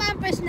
pampers